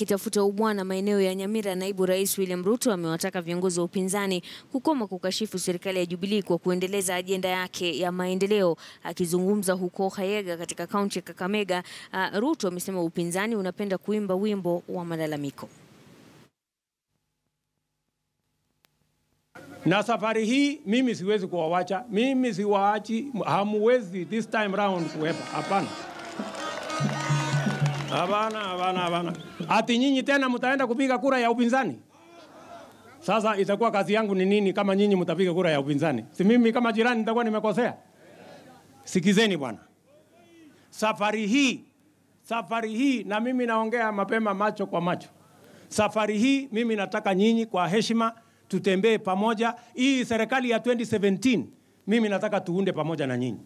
Akitafuta ubwana maeneo ya Nyamira, naibu rais William Ruto amewataka viongozi wa upinzani kukoma kukashifu serikali ya Jubilee kwa kuendeleza ajenda yake ya maendeleo. Akizungumza huko Hayega katika kaunti ya Kakamega, uh, Ruto amesema upinzani unapenda kuimba wimbo wa malalamiko. na safari hii mimi siwezi kuwawacha, mimi siwaachi, hamuwezi this time round kuwepa. Hapana, hapana, hapana, hapana. Ati nyinyi tena mtaenda kupiga kura ya upinzani? Sasa itakuwa kazi yangu ni nini kama nyinyi mtapiga kura ya upinzani? Si mimi kama jirani nitakuwa nimekosea? Sikizeni bwana, safari hii, safari hii, na mimi naongea mapema, macho kwa macho. Safari hii mimi nataka nyinyi kwa heshima tutembee pamoja. Hii serikali ya 2017 mimi nataka tuunde pamoja na nyinyi.